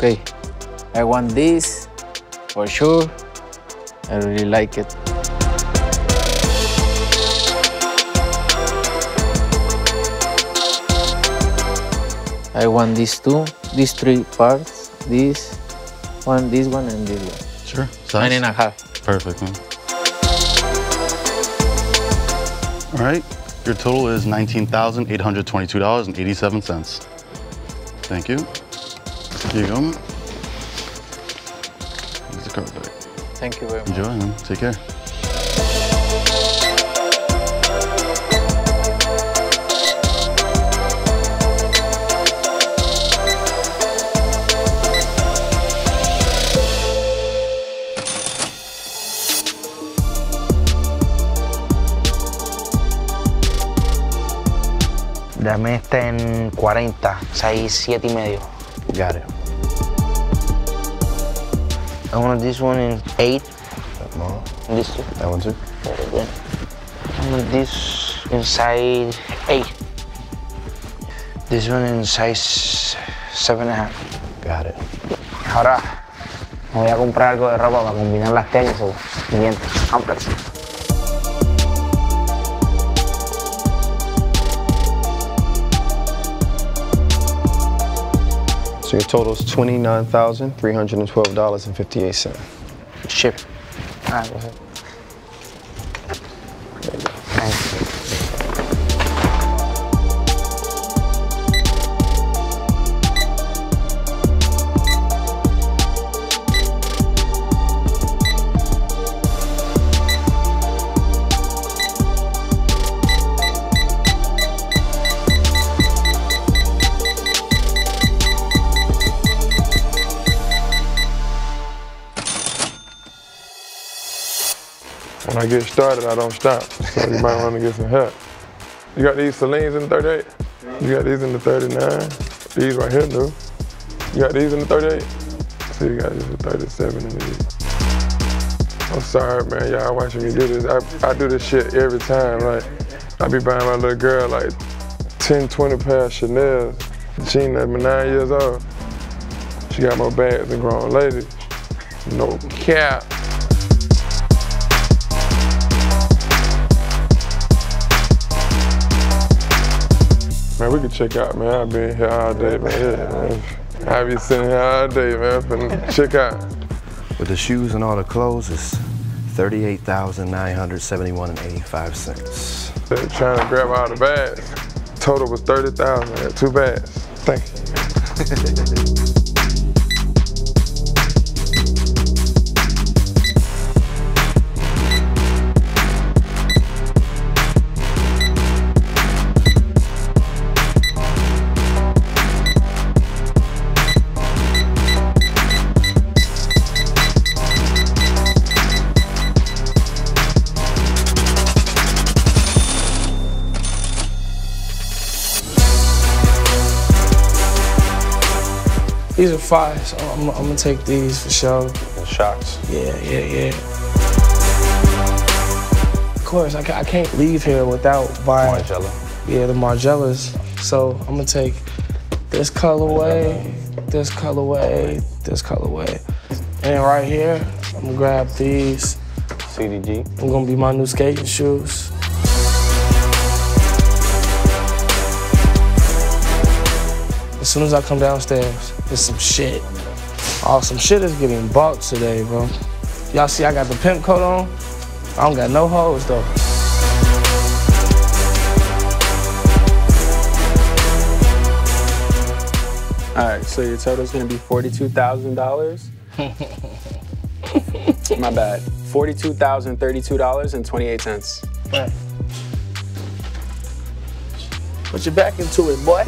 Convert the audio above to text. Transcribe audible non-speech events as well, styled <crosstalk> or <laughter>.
Okay, I want this for sure. I really like it. I want these two, these three parts, this one, this one, and this one. Sure. Nine and a half. Perfect, man. All right. Your total is $19,822.87. Thank you. Here you go. Here's the card back. Thank you very much. Enjoy, man. Take care. Dame este en 40, 6, 7 y medio. Got it. I want this one in 8. More. And this two. That one too. Very good. I want this inside 8. This one in size 7 and a half. Got it. Ahora me voy a comprar algo de ropa para combinar las tenis o siguiente. Complex. So your total is twenty-nine thousand three hundred and twelve dollars and I get started, I don't stop. So you might want to get some help. You got these Celines in the 38? You got these in the 39? These right here, do. You got these in the 38? So you got these in the 37 and these. I'm sorry, man. Y'all watching me do this. I, I do this shit every time. Like, I be buying my little girl like 10, 20 pair of Chanel. She ain't even nine years old. She got more bags than grown ladies. No cap. Man, we could check out, man. I've been here all day, man. Yeah, man. I be sitting here all day, man, finna check out. With the shoes and all the clothes, it's thirty-eight thousand nine hundred seventy-one and eighty-five cents. They're trying to grab all the bags. Total was 30,000, man. Two bags. Thank you. <laughs> These are fire, so I'm, I'm gonna take these for sure. The Shox. Yeah, yeah, yeah. Of course, I, I can't leave here without buying. Margiela. Yeah, the Margielas. So I'm gonna take this colorway, this colorway, this colorway. And right here, I'm gonna grab these. CDG. I'm gonna be my new skating shoes. As soon as I come downstairs, there's some shit. Oh, some shit is getting bought today, bro. Y'all see I got the pimp coat on? I don't got no hoes though. All right, so your total's gonna be forty-two thousand dollars. <laughs> My bad. $42,032.28. Put your back into it, boy.